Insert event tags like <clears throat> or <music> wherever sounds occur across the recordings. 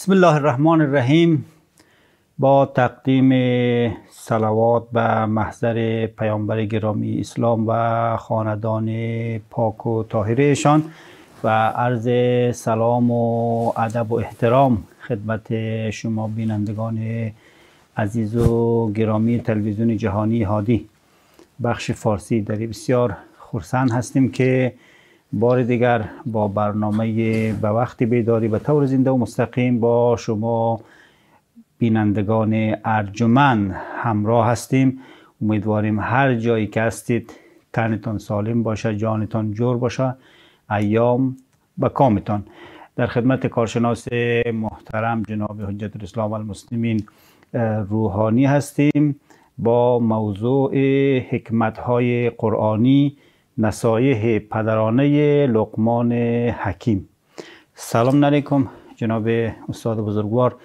بسم الله الرحمن الرحیم با تقدیم صلوات به محضر پیامبر گرامی اسلام و خاندان پاک و طاهرشان و عرض سلام و ادب و احترام خدمت شما بینندگان عزیز و گرامی تلویزیون جهانی هادی بخش فارسی در بسیار خورسند هستیم که بار دیگر با برنامه به وقتی بیداری به طور زنده و مستقیم با شما بینندگان ارجمند همراه هستیم. امیدواریم هر جایی که هستید تنتان سالم باشه جانتان جور باشه. ایام و کامتان. در خدمت کارشناس محترم جناب حجت الاسلام المسلمین روحانی هستیم. با موضوع حکمت های قرآنی نصایح پدرانه لقمان حکیم. سلام علیکم جناب استاد بزرگوار.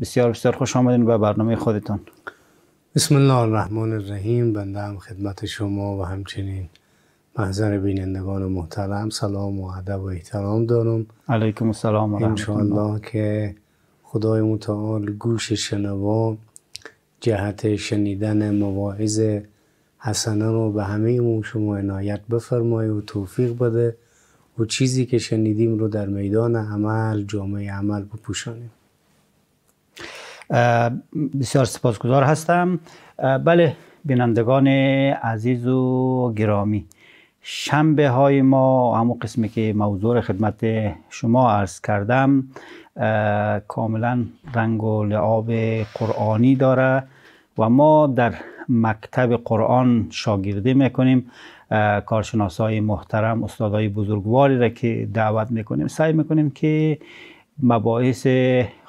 بسیار بسیار خوش آمدین به برنامه خودتان. بسم الله الرحمن الرحیم. بنده هم خدمت شما و همچنین محضر بینندگان محترم سلام و ادب و احترام دارم. علیکم السلام و رحمت الله. که خدای متعال گوش شنوا جهت شنیدن مواعظ حسنه رو به همه شما عنایت بفرمایه و توفیق بده و چیزی که شنیدیم رو در میدان عمل جامعه عمل بپوشانیم. بسیار سپاسگزار هستم. بله بینندگان عزیز و گرامی شنبه های ما همون قسمی که موضوع خدمت شما عرض کردم کاملا رنگ و لعاب قرآنی داره و ما در مکتب قرآن شاگردی می‌کنیم کارشناسای محترم استادای بزرگواری را که دعوت می‌کنیم سعی می‌کنیم که مباحث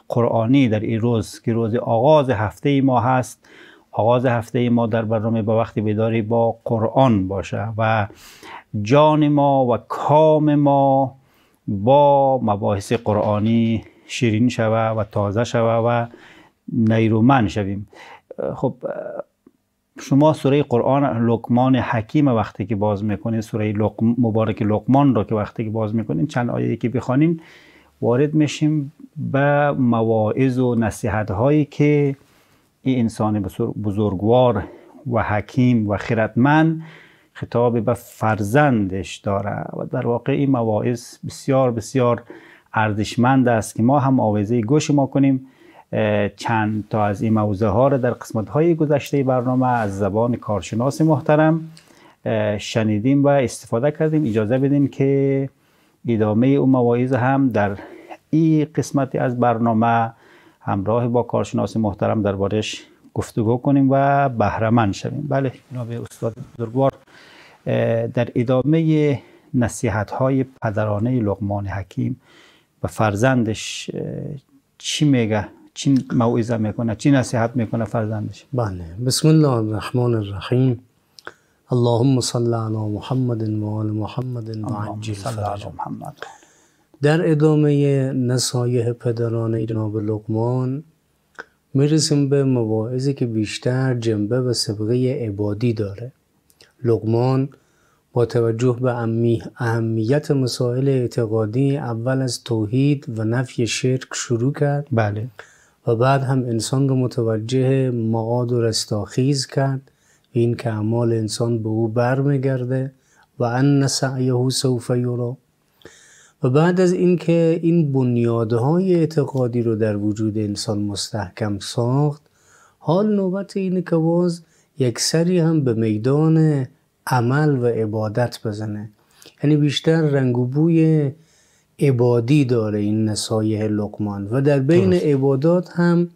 قرآنی در این روز که روز آغاز هفته ما هست آغاز هفته ما در برنامه با وقتی بیداری با قرآن باشه و جان ما و کام ما با مباحث قرآنی شیرین شوه و تازه شوه و نیرومند شویم. خب شما سوره قرآن لقمان حکیم وقتی که باز می‌کنین سوره لقم مبارک لقمان رو که وقتی که باز می‌کنین چند آیه که بخوانین وارد میشیم به مواعظ و نصیحت هایی که این انسان بزرگوار و حکیم و خردمند خطاب به فرزندش داره. و در واقع این مواعظ بسیار بسیار ارزشمند است که ما هم آویزه گوش ما کنیم. چند تا از این موضوع ها را در قسمت های گذشته برنامه از زبان کارشناس محترم شنیدیم و استفاده کردیم. اجازه بدین که ادامه اون مواعظ هم در این قسمتی از برنامه همراه با کارشناس محترم دربارش گفتگو کنیم و بهرهمند شویم. بله جناب استاد بزرگوار در ادامه نصیحت های پدرانه لقمان حکیم و فرزندش چی میگه؟ چی موعظه می‌کنه چی نصیحت می‌کنه فرزندش. بله. بسم الله الرحمن الرحیم اللهم صل علی محمد و آل محمد و عجل محمد. در ادامه نصایح پدران جناب لقمان می‌رسیم به مواعظی که بیشتر جنبه و سبقه عبادی داره. لقمان با توجه به اهمیت مسائل اعتقادی اول از توحید و نفی شرک شروع کرد. بله. و بعد هم انسان رو متوجه معاد و رستاخیز کرد. این که اعمال انسان به او برمیگرده و ان سعیه سوف یرا. و بعد از اینکه این بنیادهای اعتقادی رو در وجود انسان مستحکم ساخت حال نوبت اینه که باز یک سری هم به میدان عمل و عبادت بزنه. یعنی بیشتر رنگ و بوی عبادی داره این نصایح لقمان و در بین عبادات هم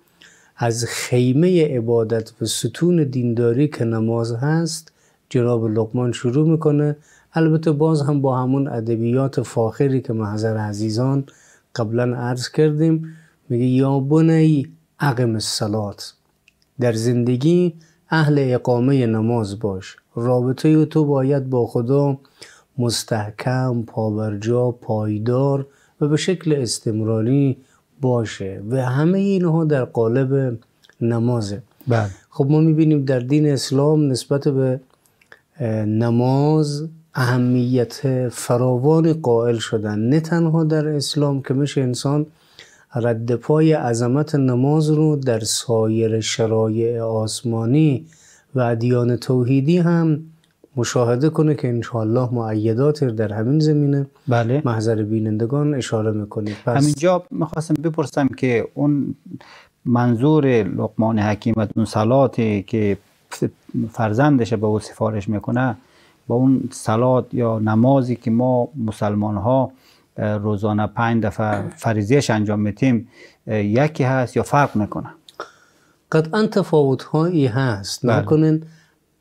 از خیمه عبادت و ستون دینداری که نماز هست جناب لقمان شروع می‌کنه. البته باز هم با همون ادبیات فاخری که محضر عزیزان قبلا عرض کردیم میگه یا بنی اقم الصلات در زندگی اهل اقامه نماز باش. رابطه تو باید با خدا مستحکم پابرجا پایدار و به شکل استمراری باشه و همه اینها در قالب نمازه. بله. خب ما می‌بینیم در دین اسلام نسبت به نماز اهمیت فراوان قائل شدن. نه تنها در اسلام که میشه انسان رد پای عظمت نماز رو در سایر شرایع آسمانی و ادیان توحیدی هم مشاهده کنه که انشاءالله معیدات در همین زمینه بله. محضر بینندگان اشاره می‌کنید پس همینجا می‌خواستم بپرسم که اون منظور لقمان حکیمت اون صلاتی که فرزندش به او سفارش می‌کنه با اون سلات یا نمازی که ما مسلمان ها روزانه پنج دفعه فریزیش انجام میتیم یکی هست یا فرق می‌کنه قطعا تفاوت هایی هست. بله. نکنین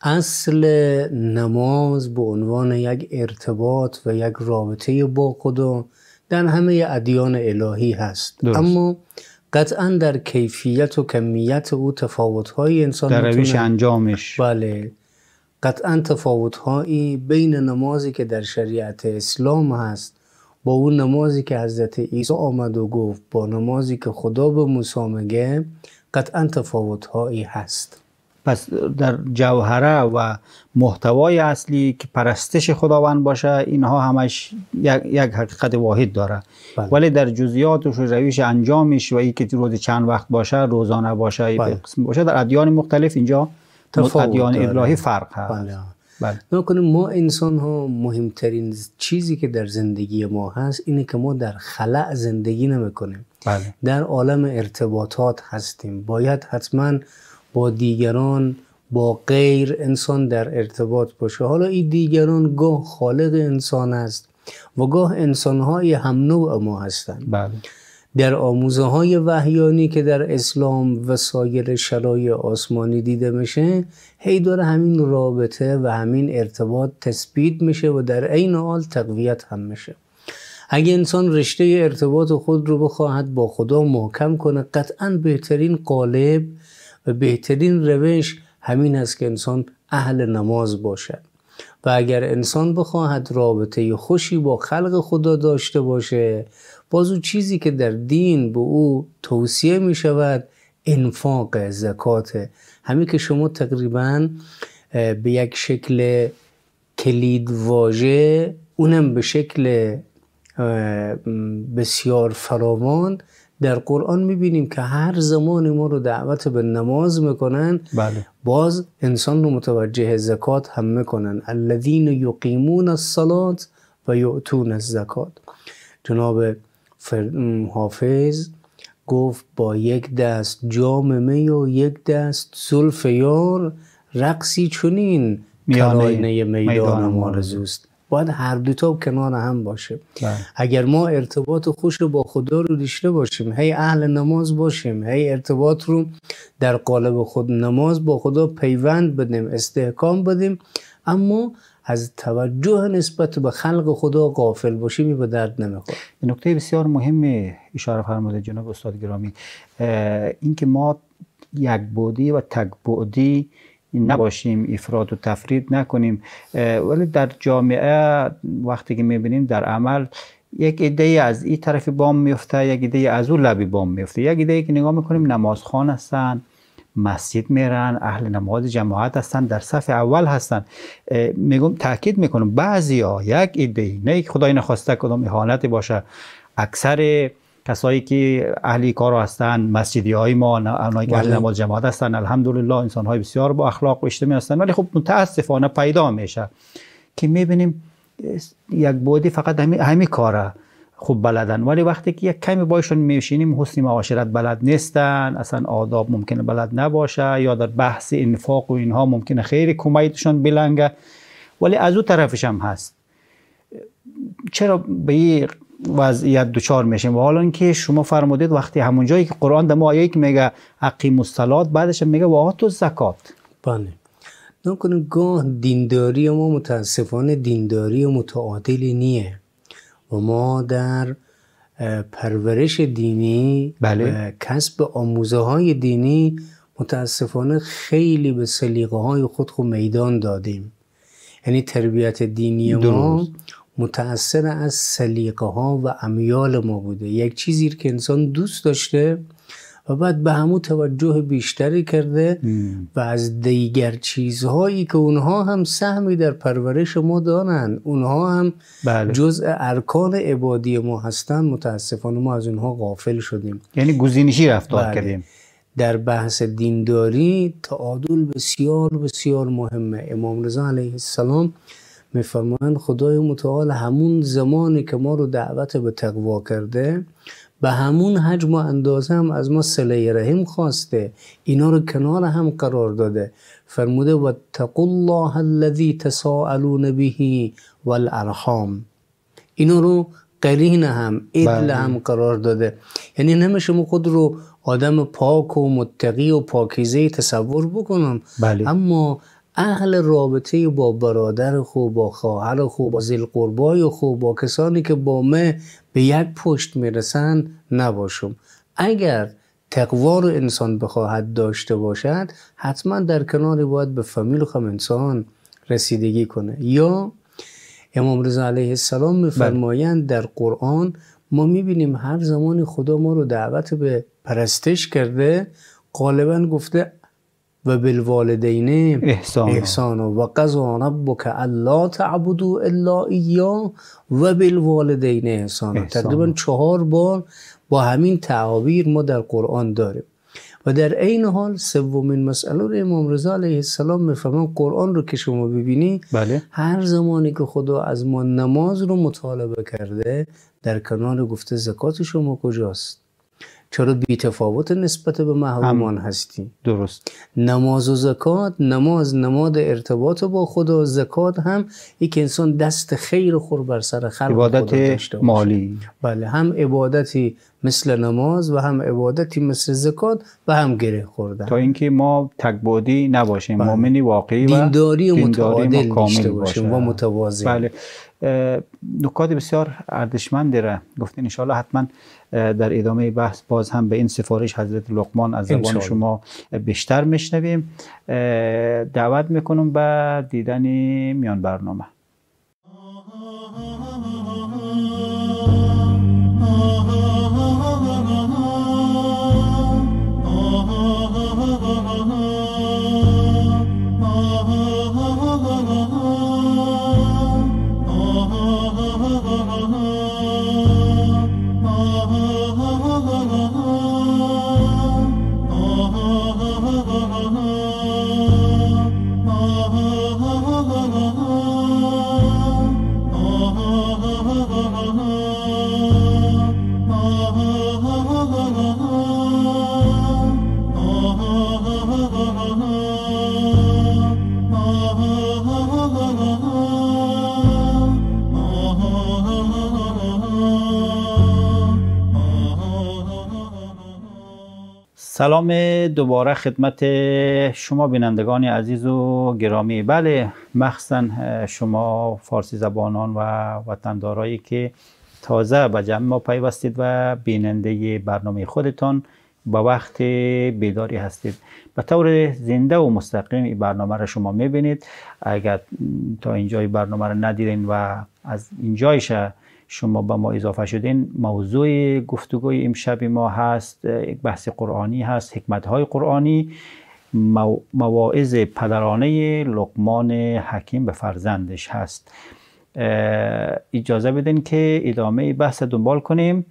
اصل نماز به عنوان یک ارتباط و یک رابطه با خدا در همه ادیان الهی هست. درست. اما قطعا در کیفیت و کمیت او تفاوت های انسان در روش انجامش. بله. قطعا تفاوت هایی بین نمازی که در شریعت اسلام هست با اون نمازی که حضرت عیسی آمد و گفت با نمازی که خدا به موسی میگه قطعا تفاوت هایی هست. پس در جوهره و محتوای اصلی که پرستش خداوند باشه اینها همش یک, یک حقیقت واحد داره بله. ولی در جزئیاتش و روش انجامش و که روز چند وقت باشه روزانه باشه بله. باشه در ادیان مختلف اینجا ادیان ابراهی فرق هست بله. بله. ما انسان ها مهمترین چیزی که در زندگی ما هست اینه که ما در خلع زندگی نمی‌کنیم بله. در عالم ارتباطات هستیم باید حتما با دیگران با غیر انسان در ارتباط باشه. حالا این دیگران گاه خالق انسان است و گاه انسانهای هم نوع ما هستند. بله. در آموزه های وحیانی که در اسلام و سایر شرای آسمانی دیده میشه هی داره همین رابطه و همین ارتباط تثبیت میشه و در عین حال تقویت هم میشه. اگه انسان رشته ارتباط خود رو بخواهد با خدا محکم کنه قطعا بهترین قالب و بهترین روش همین است که انسان اهل نماز باشد. و اگر انسان بخواهد رابطه خوشی با خلق خدا داشته باشه باز چیزی که در دین به او توصیه می شود انفاق زکات. همین که شما تقریبا به یک شکل کلید واژه اونم به شکل بسیار فراوان در قرآن می‌بینیم که هر زمان ما رو دعوت به نماز می‌کنن بله. باز انسان رو متوجه زکات هم می‌کنن. الذین یقیمون الصلاة و یعطون الزکات. جناب حافظ گفت با یک دست جام می و یک دست زلف یار رقصی چنین کرانه میدان مارزوست باید هر دوتا کنار هم باشه. بله. اگر ما ارتباط خوش با خدا رو داشته باشیم هی اهل نماز باشیم هی ارتباط رو در قالب خود نماز با خدا پیوند بدیم استحکام بدیم اما از توجه نسبت به خلق خدا غافل باشیم به درد نمی‌خوره. نکته بسیار مهم اشاره فرموده جناب استاد گرامی. اینکه ما یک بودی و تک بودی نباشیم افراد و تفرید نکنیم. ولی در جامعه وقتی که می‌بینیم در عمل یک ایده از این طرف بام میفته یک ایده از اون لبی بام میفته یک ایده که نگاه می‌کنیم نمازخان هستن مسجد میرن اهل نماز جماعت هستن در صف اول هستن. میگم تاکید می‌کنم بعضی ها یک ایده نه خدای نخواسته کدام اهانتی باشه اکثر کسایی که اهلی کار هستن مسجدی های ما اونایی که اهل بله. نماز جماعت هستن الحمدلله انسان های بسیار با اخلاق و اجتماعی هستن. ولی خب متاسفانه پیدا میشه که می‌بینیم یک بودی فقط همین همی کاره خوب بلدن. ولی وقتی که یک کمی باشون میشینیم حسن معاشرت بلد نیستن اصلا آداب ممکنه بلد نباشه یا در بحث انفاق و اینها ممکنه خیلی کمیتشون بلنگه. ولی از او طرفش هم هست. چرا به وضعیت دچار میشیم. و حالا اینکه شما فرمودید وقتی همون جایی که قرآن در ما آیه که میگه اقیم الصلات بعدش میگه و تو زکات بله. نکنه گاه دینداری ما متاسفانه دینداری متعادلی نیه. و ما در پرورش دینی بله. کسب آموزه های دینی متاسفانه خیلی به سلیقه های خود خود میدان دادیم. یعنی تربیت دینی ما متأثر از سلیقه ها و امیال ما بوده. یک چیزی که انسان دوست داشته و بعد به همون توجه بیشتری کرده و از دیگر چیزهایی که اونها هم سهمی در پرورش ما دارن اونها هم بله. جزء ارکان عبادی ما هستن متاسفانه ما از اونها غافل شدیم. یعنی گزینشی رفتار بله. کردیم. در بحث دینداری تعادل بسیار بسیار مهمه. امام رضا علیه السلام میفرمایند خدای متعال همون زمانی که ما رو دعوت به تقوا کرده به همون حجم و اندازه هم از ما صله رحم خواسته. اینا رو کنار هم قرار داده. فرموده و الله الذی تساءلون به والارحام. اینا رو قرین هم ادل بله. هم قرار داده. یعنی نمیشه ما خود رو آدم پاک و متقی و پاکیزه تصور بکنم. بله. اما اهل رابطه با برادر خوب با خواهر خوب با زیل قربای خوب با کسانی که با ما به یک پشت می‌رسن نباشم. اگر تقوا رو انسان بخواهد داشته باشد حتما در کناری باید به فامیل خم انسان رسیدگی کنه. یا امام رضا علیه السلام میفرمایند در قرآن ما می‌بینیم هر زمانی خدا ما رو دعوت به پرستش کرده غالبا گفته و بالوالدین احسان. احسان. و قضا ربک الا تعبدوا الا ایا و بالوالدین احسان. احسان. تقریبا چهار بار با همین تعابیر ما در قرآن داریم. و در عین حال سومین مسئله رو امام رضا علیه السلام می‌فهمن قرآن رو که شما ببینی بله. هر زمانی که خدا از ما نماز رو مطالبه کرده در کنار گفته زکات شما کجاست؟ چرا بیتفاوت نسبت به محرومان هستی؟ درست. نماز و زکات نماز نماد ارتباط با خدا زکات هم یک انسان دست خیر خور بر سر خلق خدا عبادت داشته. مالی. بله هم عبادتی مثل نماز و هم عبادتی مثل زکات و هم گره خوردن. تا اینکه ما تکبودی نباشیم بله. مؤمنی واقعی و دینداری دینداری متعادل داشته باشیم و باشه. متوازن. بله. نکات بسیار ارزشمند داره. گفتین انشاءالله حتما در ادامه بحث باز هم به این سفارش حضرت لقمان از زبان انشاءالله. شما بیشتر میشنویم. دعوت می‌کنم به دیدن میان برنامه. سلام دوباره خدمت شما بینندگان عزیز و گرامی. بله مخصوصا شما فارسی زبانان و وطندارایی که تازه به جمع ما پیوستید و بیننده برنامه خودتان با وقت بیداری هستید. به طور زنده و مستقیم این برنامه را شما می‌بینید. اگر تا اینجای برنامه را ندیدین و از اینجایش شما به ما اضافه شدین موضوع گفتگوی امشب ما هست یک بحث قرآنی هست حکمت های قرآنی مو- مواعظ پدرانه لقمان حکیم به فرزندش هست. اجازه بدین که ادامه بحث دنبال کنیم.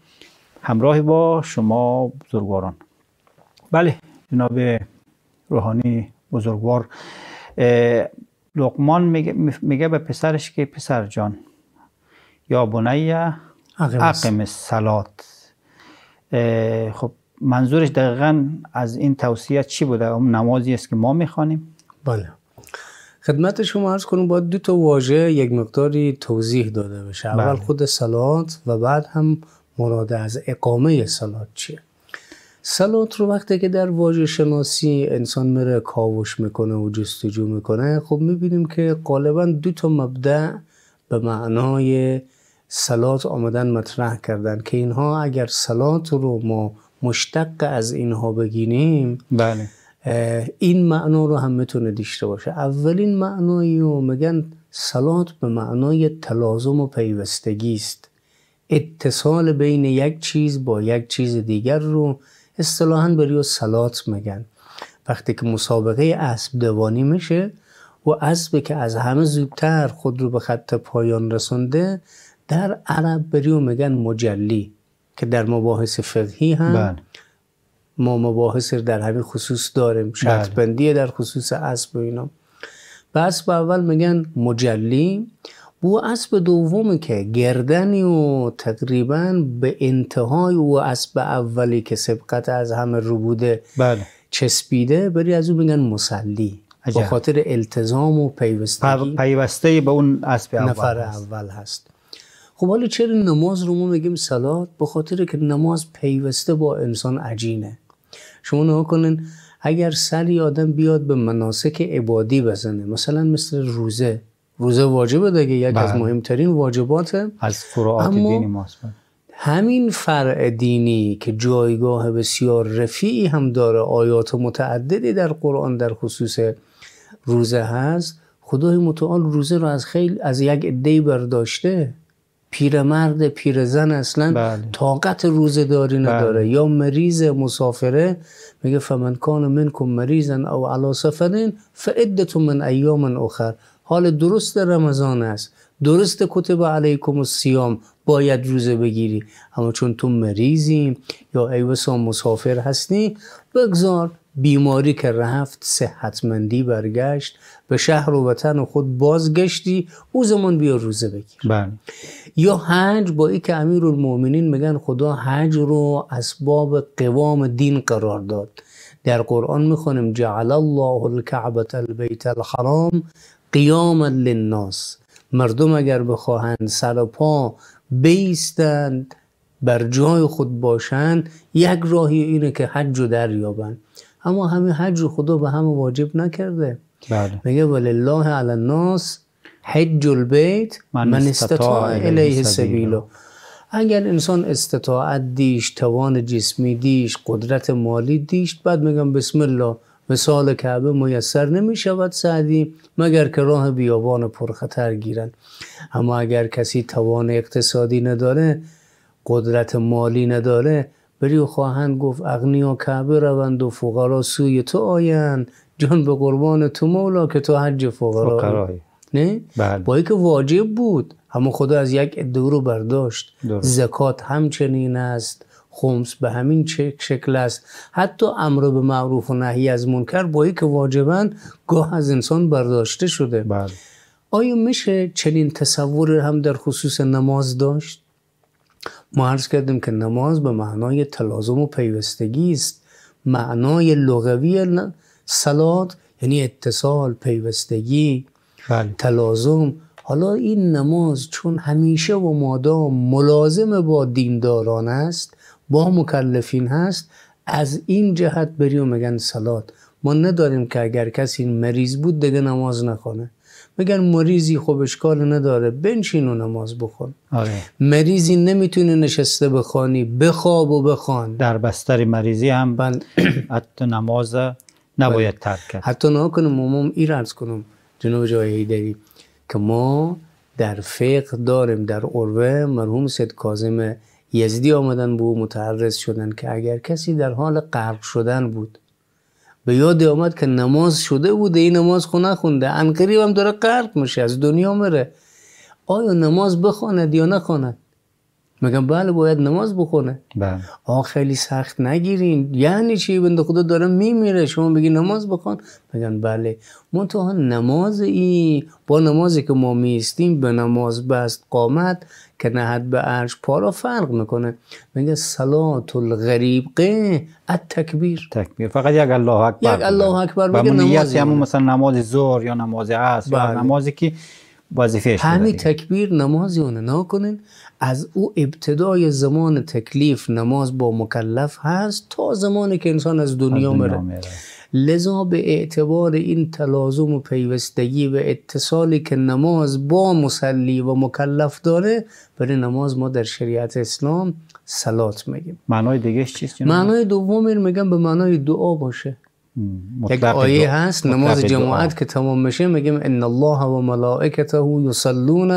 همراه با شما بزرگواران. بله جناب روحانی بزرگوار. لقمان میگه, میگه به پسرش که پسر جان. یا بنیه اقم اه، خب منظورش دقیقا از این توصیه چی بوده؟ اون نمازی است که ما می‌خوانیم؟ بله. خدمت شما عرض کنم باید دو تا واژه یک مقداری توضیح داده بشه. اول بله. خود سلات و بعد هم مراد از اقامه سلات چیه؟ سلات رو وقتی که در واژه شناسی انسان میره کاوش می‌کنه و جستجو می‌کنه خب می‌بینیم که غالبا دو تا مبدع به معنای سلات آمدن مطرح کردن که اینها اگر سلات رو ما مشتق از اینها بگیریم بله. این معنا رو هم می‌تونه داشته باشه. اولین معنایی رو میگن سلات به معنای تلازم و پیوستگی است. اتصال بین یک چیز با یک چیز دیگر رو اصطلاحا بریو سلات میگن. وقتی که مسابقه اسب دوانی میشه و اسبی که از همه زودتر خود رو به خط پایان رسونده در عرب بریو میگن مجلی که در مباحث فقهی هم بله ما مباحث در همین خصوص داریم شرط بله. بندی در خصوص اسب و اینا به اسب اول میگن مجلی و اسب دومی که گردنی و تقریبا به انتهای و اسب اولی که سبقت از همه رو بوده بله چسبیده بری از او میگن مسلی. به خاطر التزام و پیوستگی پیوسته به اون اسب اول نفر هست. اول هست خب حالا چرا نماز رو ما میگیم سلات به خاطر که نماز پیوسته با انسان عجینه. شما نها کنین اگر سری آدم بیاد به مناسک عبادی بزنه مثلا مثل روزه روزه واجبه دیگه یک از بله. مهمترین واجباته. از فروعات اما- دینی ماست. بله. همین فرع دینی که جایگاه بسیار رفیعی هم داره آیات متعددی در قرآن در خصوص روزه هست خدای متعال روزه رو از خیلی از یک عده برداشته. پیرمرد پیرزن اصلا بله. طاقت روزه داری نداره. یا مریض مسافره میگه فمن کان منکم مریضا او علی سفرین فعدت من ایام اخر. حال درست رمضان است. درست کتب علیکم الصیام. باید روزه بگیری. اما چون تو مریضی یا ای بسا مسافر هستی بگذار بیماری که رفت صحتمندی برگشت به شهر و وطن خود بازگشتی او زمان بیا روزه بگیر. بله. یا حج با ای که امیر المؤمنین میگن خدا حج رو اسباب قوام دین قرار داد. در قرآن می‌خونیم جعل الله الكعبة البیت الحرام قیاما للناس. مردم اگر بخواهند سر و پا بیستند بر جای خود باشند یک راهی اینه که حج رو دریابند. اما همین حج رو خدا به همه واجب نکرده. بله. میگه ولله علی الناس حج البیت من من استطاع الیه سبیلا. سبیلا اگر انسان استطاعت دیش توان جسمی دیش قدرت مالی دیش بعد میگم بسم الله مثال کعبه میسر نمی شود سعدی مگر که راه بیابان پرخطر گیرند اما اگر کسی توان اقتصادی نداره قدرت مالی نداره بری و خواهند گفت اغنیا کعبه روند و فقرا سوی تو آیند. جان به قربان تو مولا که تو حج فقرا فقرای نه؟ بله. با اینکه واجب بود اما خدا از یک عده رو برداشت. درست. زکات همچنین است خمس به همین شکل است. حتی امر به معروف و نهی از منکر با اینکه واجبن گاه از انسان برداشته شده. بله. آیا میشه چنین تصور هم در خصوص نماز داشت؟ ما عرض کردیم که نماز به معنای تلازم و پیوستگی است. معنای لغوی سلات یعنی اتصال پیوستگی. بله. تلازم. حالا این نماز چون همیشه و مادام ملازم با دینداران است با مکلفین هست از این جهت بری و میگن سلات. ما نداریم که اگر کسی مریض بود دیگه نماز نخونه. میگن مریضی خب اشکال نداره بنشین و نماز بخون. آره. مریضی نمی‌تونه نشسته بخوانی بخواب و بخوان. در بستر مریضی هم من حتی نماز نباید ترک کرد. حتی نه کنم مامام این عرض کنم. جناب جای هیدری که ما در فقه داریم در عروه مرحوم سید کاظم یزدی آمدن او متعرض شدن که اگر کسی در حال غرق شدن بود به یاد آمد که نماز شده بوده این نماز خو نخونده انقریب هم داره غرق میشه از دنیا میره. آیا نماز بخواند یا نخواند؟ میگم بله باید نماز بخونه؟ بله. آه خیلی سخت نگیرین. یعنی چی؟ بنده خدا داره میمیره. شما بگی نماز بخوان بگن بله. منتها نماز ای با نمازی که ما میستیم به نماز بست قامت که نهد به عرش پا را فرق می‌کنه. میگه صلات الغریب التکبیر تکبیر. فقط یک الله اکبر یک الله اکبر بگه نیت نمازی همون. مثلا نماز ظهر یا نماز عصر یا بله. نمازی که وظیفه همین تکبیر نمازی اونه نکنین از او ابتدای زمان تکلیف نماز با مکلف هست تا زمانی که انسان از دنیا مره لذا به اعتبار این تلازم و پیوستگی و اتصالی که نماز با مسلی و مکلف داره برای نماز ما در شریعت اسلام سلات میگیم. معنای دیگه چیست؟ معنای دوم میگم به معنای دعا باشه. یک آیه. هست نماز. جماعت که تمام میشه میگیم ان الله و ملائکته یصلون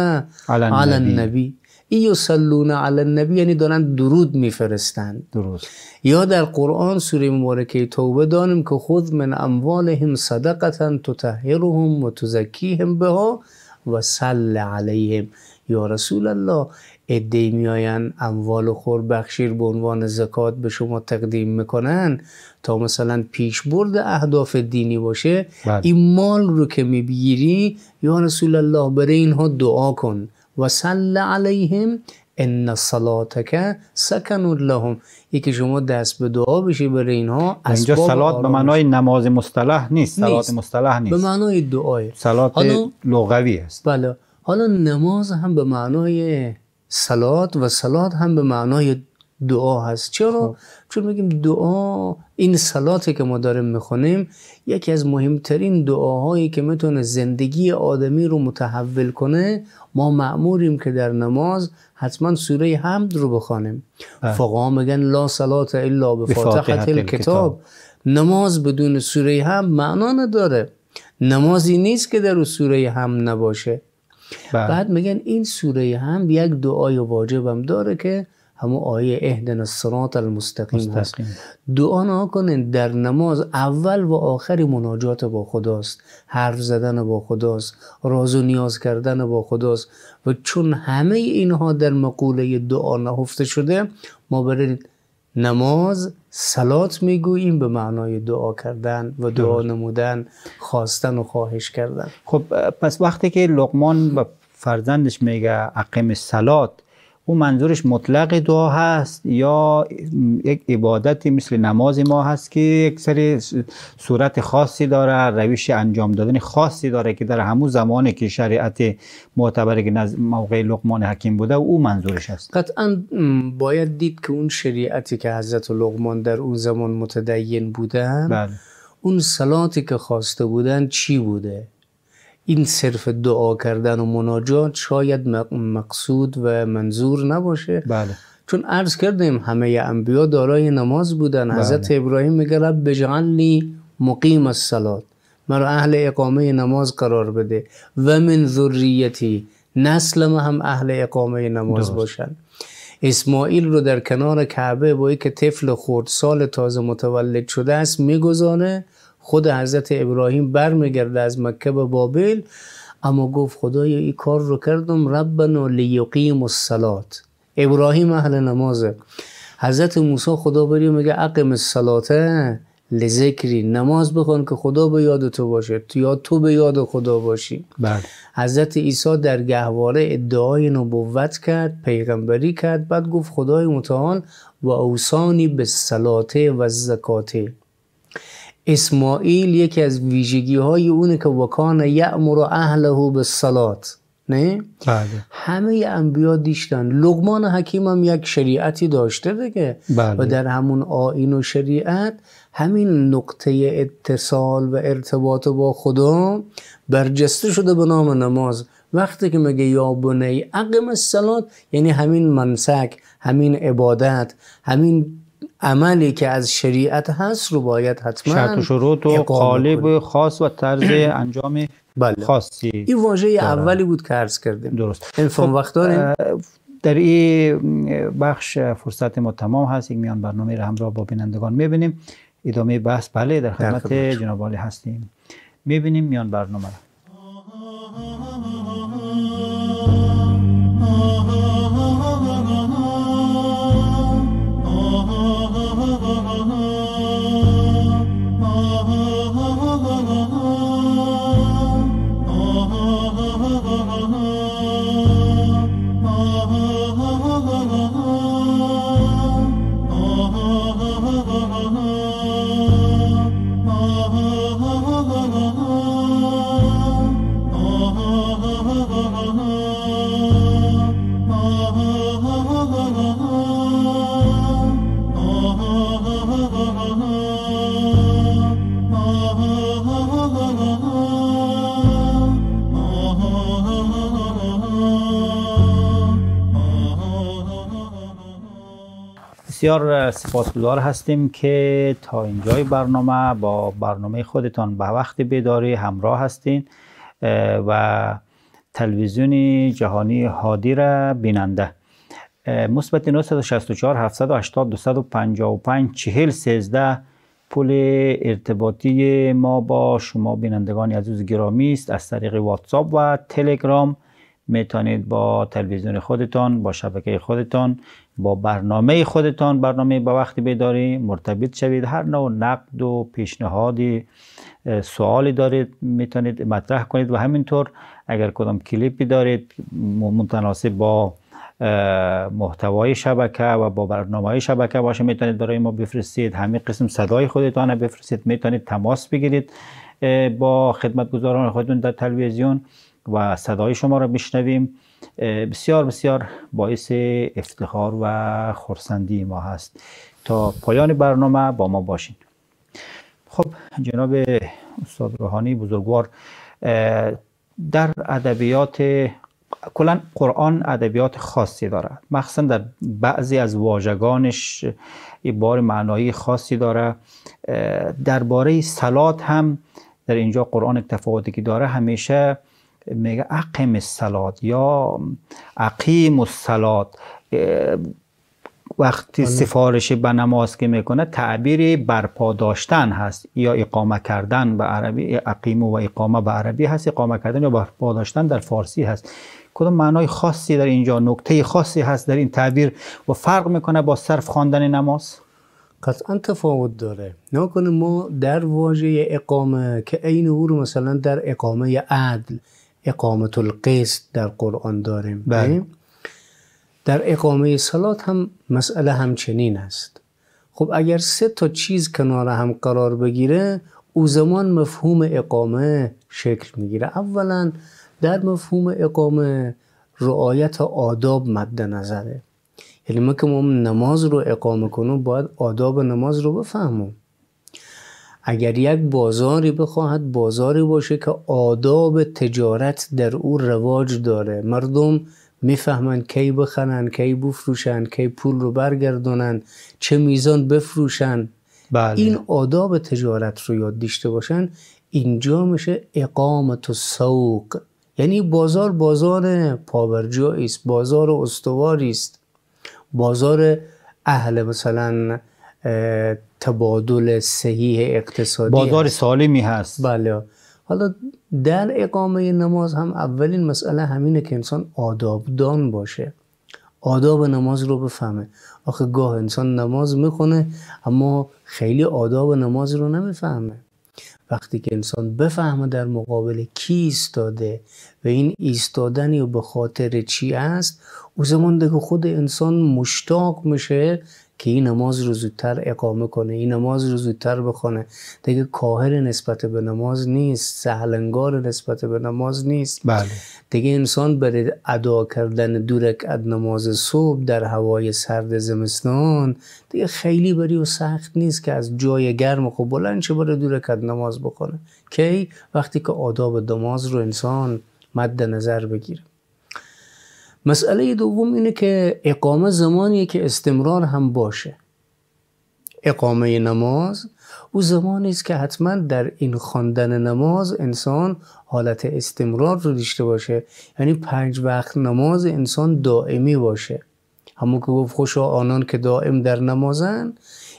علی. النبی ای یصلون علی النبی یعنی دارن درود میفرستند درست یا در قرآن سوره مبارکه توبه دانیم که خود من اموالهم صدقتا تطهرهم و تزکیهم بها و صل علیهم یا رسول الله ادهی میآیند اموال خور بخشیر به عنوان زکات به شما تقدیم می‌کنن تا مثلا پیشبرد اهداف دینی باشه بله. این مال رو که میبیری یا رسول الله برای اینها دعا کن و صل علیهم ان صلاتک سکن لهم یکی شما دست به دعا بشی برای اینها و اینجا سلات به. معنای نماز مصطلح نیست نیست. مصطلح به نیست معنای دعای حالا- لغوی است بله حالا نماز هم به معنای سلات و سلات هم به معنای دعا هست چرا؟ چون میگیم دعا این سلاتی که ما داریم می‌خونیم یکی از مهمترین دعاهایی که می‌تونه زندگی آدمی رو متحول کنه ما معموریم که در نماز حتما سوره حمد رو بخوانیم بله. فقها میگن لا صلات الا به فاتحه الکتاب. نماز بدون سوره هم معنا نداره نمازی نیست که در او سوره هم نباشه بله. بعد میگن این سوره هم یک دعای واجب هم داره که همون آیه اهدنا الصراط المستقیم هست. دعا نکنین در نماز اول و آخری مناجات با خداست حرف زدن با خداست راز و نیاز کردن با خداست و چون همه اینها در مقوله دعا نهفته شده ما برای نماز سلات می‌گوییم به معنای دعا کردن و دعا نمودن خواستن و خواهش کردن. خب پس وقتی که لقمان به فرزندش میگه اقیم سلات او منظورش مطلق دعا هست یا یک عبادتی مثل نماز ما هست که یک سری صورت خاصی داره روش انجام دادن خاصی داره که در همون زمانی که شریعت معتبر که نزد موقع لقمان حکیم بوده او منظورش هست. قطعا باید دید که اون شریعتی که حضرت لقمان در اون زمان متدین بودن بله. اون سلاتی که خواسته بودن چی بوده؟ این صرف دعا کردن و مناجات شاید مقصود و منظور نباشه. بله. چون عرض کردیم همه انبیا دارای نماز بودن. حضرت ابراهیم میگه رب بجعلنی مقیم الصلات. مرا اهل اقامه نماز قرار بده و من ذریتی. نسلم هم اهل اقامه نماز. باشن. اسماعیل رو در کنار کعبه با که طفل خردسال تازه متولد شده است میگذانه خود حضرت ابراهیم برمیگرده از مکه به بابل اما گفت خدایا این کار رو کردم ربنا لیقیم الصلات. ابراهیم اهل نمازه حضرت موسی خدا بری میگه اقم الصلاته لذکری. نماز بخوان که خدا به یاد تو باشه تو یا تو به یاد خدا باشی. بله. حضرت عیسی در گهواره ادعای نبوت کرد پیغمبری کرد بعد گفت خدای متعال و اوسانی به صلاته و زکاته اسماعیل یکی از ویژگی های اونه که وکان یعمر اهله به صلات نه؟ بله همه انبیا دیشتن لقمان حکیم هم یک شریعتی داشته دیگه بله. و در همون آین و شریعت همین نقطه اتصال و ارتباط با خدا برجسته شده به نام نماز وقتی که میگه یا بنی اقم الصلات یعنی همین منسک همین عبادت همین عملی که از شریعت هست رو باید حتما شرط و شروط و قالب. خاص و طرز <clears throat> انجام بله. خاصی. این واژه اولی بود که عرض کردیم. درست. این فهم وقت داریم؟ در این بخش فرصت ما تمام هست. یک میان برنامه را همراه با بینندگان می‌بینیم. ادامه بحث بله در خدمت خدمت جناب عالی هستیم. می‌بینیم میان برنامه را. بسیار سپاسگزار هستیم که تا اینجای برنامه با برنامه خودتان به وقت بیداری همراه هستین و تلویزیون جهانی هادی را بیننده مثبت 964 780 255 40 13 پول ارتباطی ما با شما بینندگان عزیز گرامی است. از طریق واتساپ و تلگرام می‌تونید با تلویزیون خودتان با شبکه خودتان با برنامه خودتان برنامه با وقتی بیداری مرتبط شوید. هر نوع نقد و پیشنهادی سوالی دارید می‌تونید مطرح کنید. و همینطور اگر کدام کلیپی دارید متناسب با محتوای شبکه و با برنامه شبکه باشه می‌تونید برای ما بفرستید. همین قسم صدای خودتان بفرستید. می‌تونید تماس بگیرید با خدمتگزاران خودتون در تلویزیون و صدای شما را بشنویم. بسیار بسیار باعث افتخار و خورسندی ما هست. تا پایان برنامه با ما باشین. خب جناب استاد روحانی بزرگوار در ادبیات کلا قرآن ادبیات خاصی داره مخصوصا در بعضی از واژگانش بار معنایی خاصی داره. درباره سلات هم در اینجا قرآن تفاوتی که داره همیشه میگه اقیم السلات یا اقیم السلات وقتی. سفارش به نماز که می‌کنه تعبیر برپا داشتن هست. یا اقامه کردن به عربی اقیم و اقامه به عربی هست اقامه کردن یا برپا داشتن در فارسی هست. کدام معنای خاصی در اینجا نکته خاصی هست در این تعبیر و فرق می‌کنه با صرف خواندن نماز؟ قطعا تفاوت داره. نکنه ما در واژه اقامه که عین او رو مثلا در اقامه عدل اقامت القسط در قرآن داریم. بله. در اقامه سلات هم مسئله همچنین است. خب اگر سه تا چیز کنار هم قرار بگیره او زمان مفهوم اقامه شکل می‌گیره. اولا در مفهوم اقامه رعایت آداب مد نظره. یعنی ما که ما نماز رو اقامه کنیم باید آداب نماز رو بفهمیم. اگر یک بازاری بخواهد بازاری باشه که آداب تجارت در او رواج داره. مردم می‌فهمند کی بخرن کی بفروشن کی پول رو برگردونن چه میزان بفروشن. بله. این آداب تجارت رو یاد دیشته باشن اینجا میشه اقامت و سوق. یعنی بازار بازار پاورجایی است بازار استواری است بازار اهل مثلا تبادل صحیح اقتصادی بازار سالمی هست. بله. حالا در اقامه نماز هم اولین مسئله همینه که انسان آدابدان باشه. آداب نماز رو بفهمه. آخه گاه انسان نماز می‌خونه اما خیلی آداب نماز رو نمی‌فهمه. وقتی که انسان بفهمه در مقابل کی ایستاده و این ایستادنی و به خاطر چی است او زمان دیگه خود انسان مشتاق میشه که این نماز رو زودتر اقامه کنه این نماز رو زودتر بخونه. دیگه کاهر نسبت به نماز نیست سهلنگار نسبت به نماز نیست. بله. دیگه انسان برای ادا کردن دو رکعت نماز صبح در هوای سرد زمستان دیگه خیلی بری و سخت نیست که از جای گرم خب بلند چه برای دو رکعت نماز بکنه کی؟ وقتی که آداب نماز رو انسان مد نظر بگیره. مسئله دوم اینه که اقامه زمانیه که استمرار هم باشه. اقامه نماز او زمانی است که حتما در این خواندن نماز انسان حالت استمرار رو داشته باشه. یعنی پنج وقت نماز انسان دائمی باشه. همون که گفت خوشا آنان که دائم در نمازن.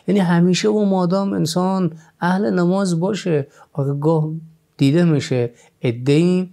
یعنی همیشه و مادام انسان اهل نماز باشه. آقا گاه دیده میشه. ادهی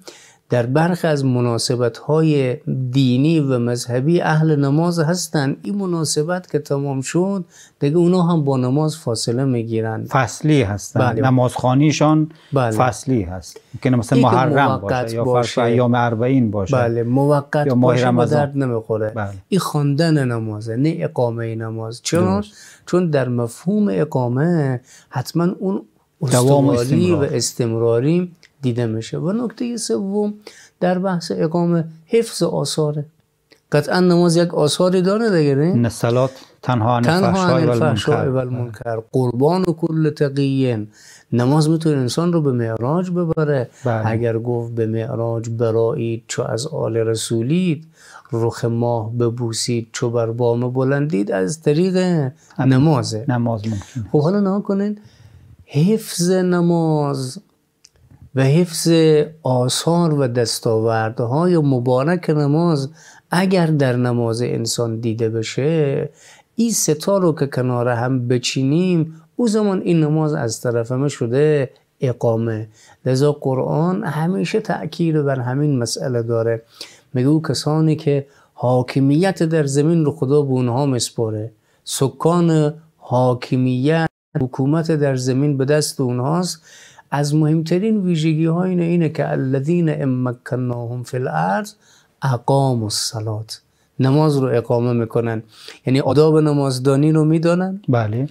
در برخی از مناسبت های دینی و مذهبی اهل نماز هستند. این مناسبت که تمام شد دیگه اونا هم با نماز فاصله می‌گیرن فصلی هستن. بله. نمازخانیشان بله. فصلی هست. که مثلا محرم باشه یا باشه. ایام اربعین باشه. بله. موقت یا باشه با درد نمی‌خوره. بله. این خواندن نمازه نه اقامه نماز. چون چون در مفهوم اقامه حتما اون استمراری و استمراری دیده میشه. و نکته سوم در بحث اقامه حفظ آثاره قطعا نماز یک آثاری داره دیگه نه؟ صلات تنها عن الفحشاء و المنکر قربان و کل تقیین. نماز می‌تونه انسان رو به معراج ببره. بله. اگر گفت به معراج برایید چو از آل رسولید رخ ماه ببوسید چو بر بام بلندید از طریق نمازه. نماز ممکن. خب حالا نه کنین حفظ نماز و حفظ آثار و دستاوردهای مبارک نماز اگر در نماز انسان دیده بشه این ستا رو که کنار هم بچینیم او زمان این نماز از طرف ما شده اقامه. لذا قرآن همیشه تأکید بر همین مسئله داره. میگه او کسانی که حاکمیت در زمین رو خدا به اونها مسپاره سکان حاکمیت حکومت در زمین به دست اونهاست. از مهمترین ویژگی ها اینه اینه که الذین امکناهم فی الارض اقام الصلات نماز رو اقامه می‌کنن. یعنی آداب نمازدانی رو می‌دانن. بله.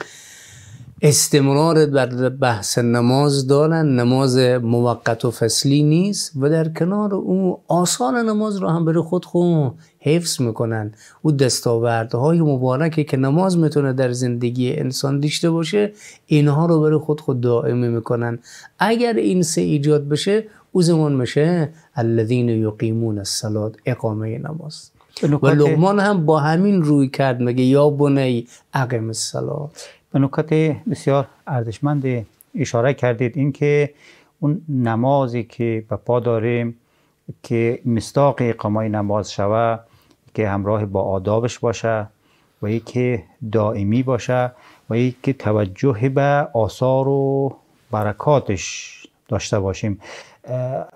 استمرار بر بحث نماز دارن. نماز موقت و فصلی نیست و در کنار اون آثار نماز رو هم برای خود خود حفظ می‌کنن. او دستاوردهای مبارکی که نماز می‌تونه در زندگی انسان داشته باشه اینها رو برای خود خود دائمی می‌کنن. اگر این سه ایجاد بشه او زمان میشه الذین یقیمون الصلاه اقامه نماز. و لقمان هم با همین روی کرد مگه یا بنی اقم الصلاه به نکات بسیار ارزشمند اشاره کردید اینکه اون نمازی که به پا داریم که مستاق اقامه نماز شوه که همراه با آدابش باشه و که دائمی باشه و که توجه به آثار و برکاتش داشته باشیم.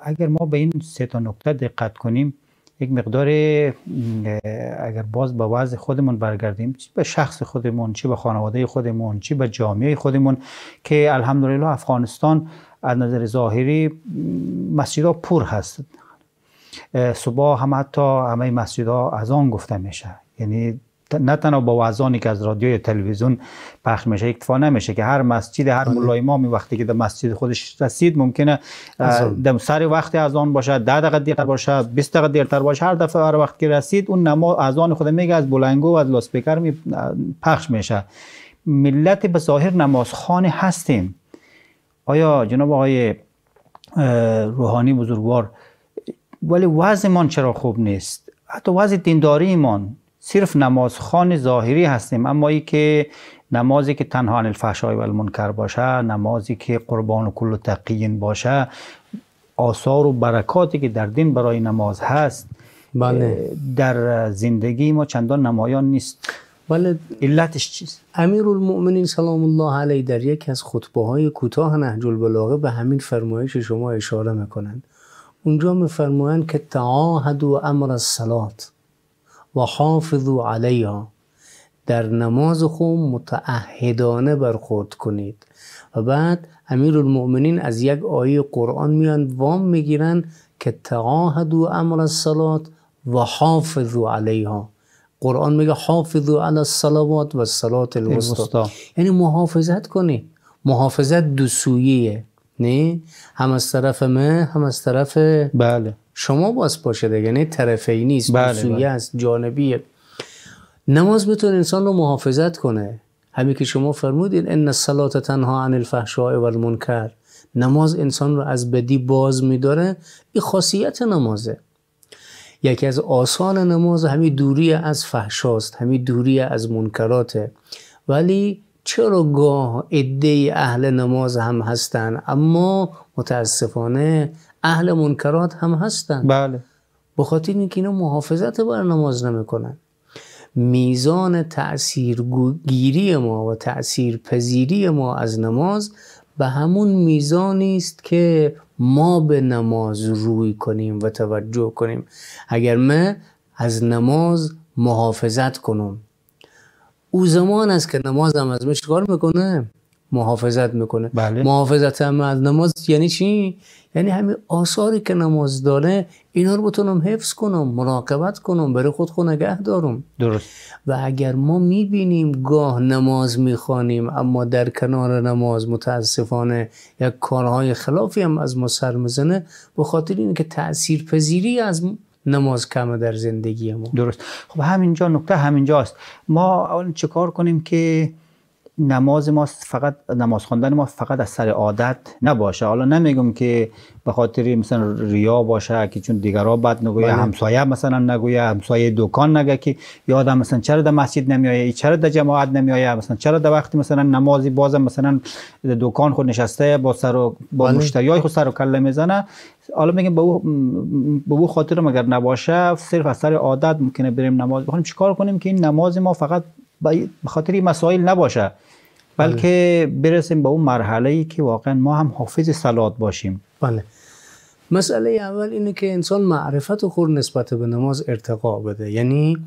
اگر ما به این سه تا نکته دقت کنیم یک مقدار اگر باز به وضع خودمون برگردیم چی به شخص خودمون چی به خانواده خودمون چی به جامعه خودمون که الحمدلله افغانستان از نظر ظاهری مسجدها پر هست. صبح هم حتی همه مسجدها از آن گفته میشه. یعنی نه تنها با وزانی که از رادیو یا تلویزیون پخش میشه اکتفا نمیشه که هر مسجد هر بله. مولای امامی وقتی که در مسجد خودش رسید ممکنه در سر وقت از آن باشه 10 دقیقه دیرتر باشه 20 دقیقه دیرتر باشه هر دفعه هر وقت که رسید اون نما از آن خود میگه از بلنگو و از لاسپیکر می پخش میشه. ملت به ظاهر نمازخانه هستیم. آیا جناب آقای روحانی بزرگوار ولی وضعمان چرا خوب نیست؟ حتی وضع دینداریمان. صرف نمازخان ظاهری هستیم اما ای که نمازی که تنها عن الفحشای و المنکر باشه نمازی که قربان و کل تقیین باشه آثار و برکاتی که در دین برای نماز هست بله. در زندگی ما چندان نمایان نیست. بله. علتش چیست؟ امیر المؤمنین سلام الله علیه در یکی از خطبه های کوتاه نهج البلاغه به همین فرمایش شما اشاره می‌کنند. اونجا میفرمایند که تعاهد و امر الصلات. و حافظو علیها. در نماز خود متعهدانه برخورد کنید. و بعد امیر المؤمنین از یک آیه قرآن میان وام می‌گیرن که تعاهدو امر الصلات و حافظو علیها. قرآن میگه حافظو علی الصلوات و الصلات الوسطا یعنی محافظت کنید. محافظت دو سویه نه؟ هم از طرف من هم از طرف بله. شما باز باشه دیگه یعنی طرفی نیست بله بله. است جانبیه. نماز می‌تونه انسان رو محافظت کنه. همین که شما فرمودید ان الصلاه تنها عن الفحشاء و المنکر نماز انسان رو از بدی باز میداره این خاصیت نمازه. یکی از آسان نماز همین دوری از فحشاست همین دوری از منکراته. ولی چرا گاه عده اهل نماز هم هستن؟ اما متاسفانه اهل منکرات هم هستن. بله. بخاطر اینکه اینا محافظت بر نماز نمی‌کنن. میزان تأثیرگیری ما و تأثیر پذیری ما از نماز به همون میزانی است که ما به نماز روی کنیم و توجه کنیم. اگر من از نماز محافظت کنم. او زمان است که نماز هم از من می‌کنه؟ محافظت می‌کنه. بله. محافظت هم از نماز یعنی چی؟ یعنی همین آثاری که نماز داره اینا رو بتونم حفظ کنم مراقبت کنم برای خود خود نگه دارم. درست. و اگر ما می‌بینیم گاه نماز می‌خوانیم اما در کنار نماز متاسفانه یک کارهای خلافی هم از ما سر می‌زنه به خاطر اینکه تأثیر پذیری از نماز کمه در زندگی ما. درست. خب همینجا نکته همینجاست. ما اول چه کار کنیم که نماز ما فقط نماز خواندن ما فقط از سر عادت نباشه حالا نمیگم که به خاطر مثلا ریا باشه که چون دیگرا بد نگویه بله. همسایه مثلا نگویه همسایه دکان نگه که یادم مثلا چرا در مسجد نمیایه چرا در جماعت نمیایه مثلا چرا در وقتی مثلا نمازی باز مثلا دکان خود نشسته با سر و با بله. مشتریای خود سر و کله می‌زنه حالا میگم به او به او خاطر مگر نباشه صرف از سر عادت ممکنه بریم نماز بخونیم چیکار کنیم که این نماز ما فقط به خاطر مسائل نباشه بلکه برسیم به اون مرحله ای که واقعا ما هم حافظ سلات باشیم. بله. مسئله اول اینه که انسان معرفت خور نسبت به نماز ارتقا بده. یعنی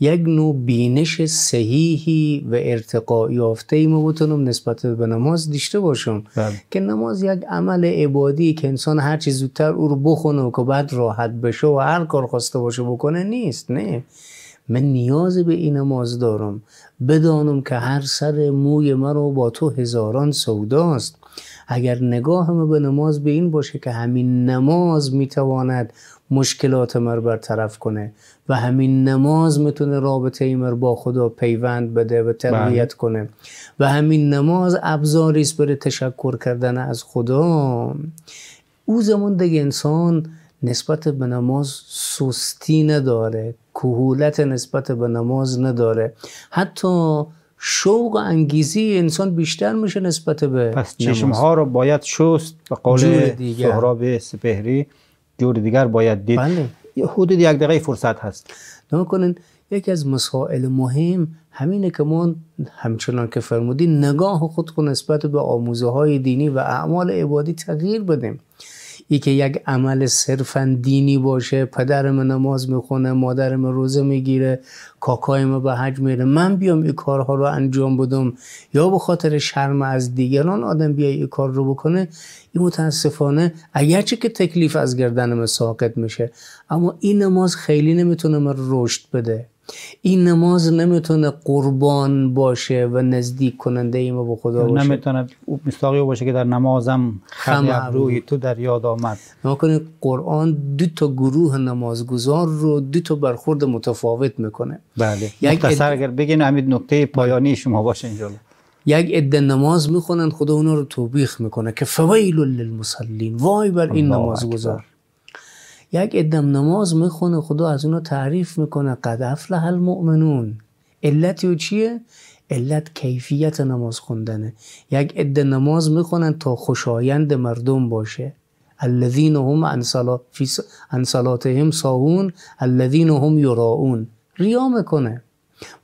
یک نوع بینش صحیحی و ارتقا یافته ای ما بتونم نسبت به نماز داشته باشم. بله. که نماز یک عمل عبادی که انسان هر چی زودتر او رو بخونه و که بعد راحت بشه و هر کار خواسته باشه بکنه نیست نه. من نیاز به این نماز دارم. بدانم که هر سر موی مرا با تو هزاران سوداست اگر نگاه ما به نماز به این باشه که همین نماز می‌تواند مشکلات مر برطرف کنه و همین نماز می‌تونه رابطه ایمر با خدا پیوند بده و تربیت بله. کنه و همین نماز ابزاری است برای تشکر کردن از خدا. او زمان دیگه انسان نسبت به نماز سستی نداره. کهولت نسبت به نماز نداره. حتی شوق و انگیزی انسان بیشتر میشه نسبت به پس چشم ها رو باید شست به قول سهراب سپهری جور دیگر باید دید. بله. حدود یک دقیقه فرصت هست. کنین یکی از مسائل مهم همینه که ما همچنان که فرمودی نگاه خود خود نسبت به آموزه های دینی و اعمال عبادی تغییر بدیم. ای که یک عمل صرفا دینی باشه پدرم نماز می‌خونه مادرم روزه می‌گیره کاکایم به حج میره من بیام این کارها رو انجام بدم؟ یا به خاطر شرم از دیگران آدم بیای این کار رو بکنه؟ این متاسفانه اگرچه که تکلیف از گردن ساقط میشه اما این نماز خیلی نمی‌تونه من رشد بده. این نماز نمی‌تونه قربان باشه و نزدیک کننده ای ما به خدا باشه. نمی‌تونه مستاقی باشه که در نمازم خم روی تو در یاد آمد. نکنه قرآن دو تا گروه نمازگزار رو دو تا برخورد متفاوت می‌کنه. بله. یک مختصر اگر بگین همین نکته پایانی شما باشه اینجا یک عده نماز می‌خونن خدا اونا رو توبیخ می‌کنه که فویل للمصلین. وای بر این نمازگزار. یک ادم نماز می‌خونه خدا از اونو تعریف می‌کنه قد افلح المؤمنون. علت و چیه؟ علت کیفیت نماز خوندنه. یک عده نماز می‌خونن تا خوشایند مردم باشه. الذین هم عن صلاتهم ساهون الذین هم یراؤون. ریا می‌کنه.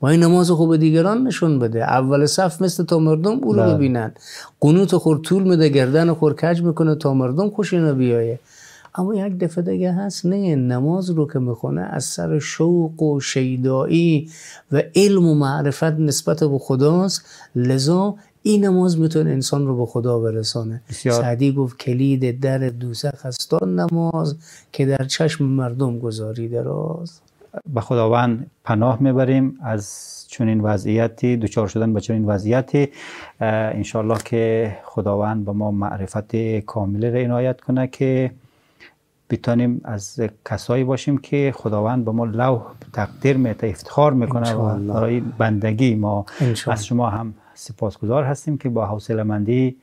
با این نماز خوب دیگران نشون بده. اول صف مثل تا مردم او رو بله. ببینن. قنوت خور طول میده گردن خور کج می‌کنه تا مردم خوشی بیایه اما یک دفعه دیگه هست نه نماز رو که می‌خونه از سر شوق و شیدایی و علم و معرفت نسبت به خداست. لذا این نماز می‌تونه انسان رو به خدا برسانه. سعدی گفت کلید در دوزخ است نماز که در چشم مردم گذاری دراز. به خداوند پناه می‌بریم از چنین وضعیتی دوچار شدن به چنین وضعیتی. انشالله که خداوند به ما معرفت کامل را عنایت کنه که بتانیم از کسایی باشیم که خداوند به ما لوح تقدیر میته افتخار می‌کنه و برای بندگی ما از شما هم سپاسگزار هستیم که با حوصله مندی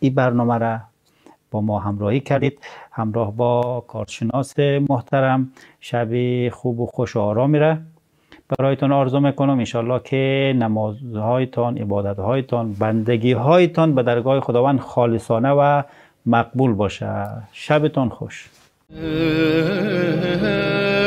این برنامه را با ما همراهی کردید. همراه با کارشناس محترم شب خوب و خوش و آرامی را برایتان آرزو می‌کنم انشالله که نمازهایتان عبادتهایتان بندگیهایتان به درگاه خداوند خالصانه و مقبول باشه. شبتان خوش. Uh, <laughs>